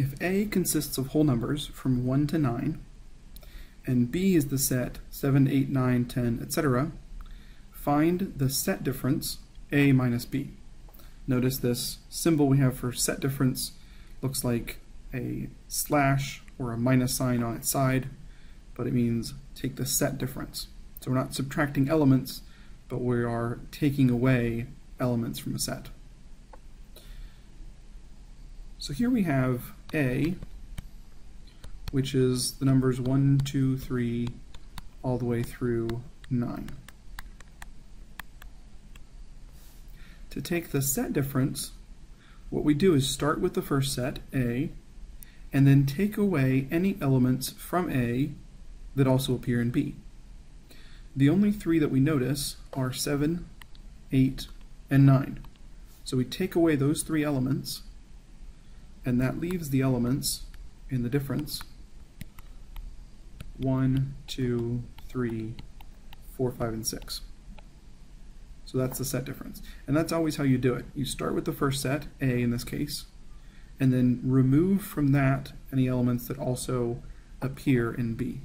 if A consists of whole numbers from 1 to 9, and B is the set 7, 8, 9, 10, etc., find the set difference A minus B. Notice this symbol we have for set difference looks like a slash or a minus sign on its side, but it means take the set difference. So we're not subtracting elements, but we are taking away elements from a set. So here we have A, which is the numbers 1, 2, 3, all the way through 9. To take the set difference, what we do is start with the first set, A, and then take away any elements from A that also appear in B. The only three that we notice are 7, 8, and 9. So we take away those three elements, and that leaves the elements in the difference 1, 2, 3, 4, 5, and 6. So that's the set difference. And that's always how you do it. You start with the first set, A in this case, and then remove from that any elements that also appear in B.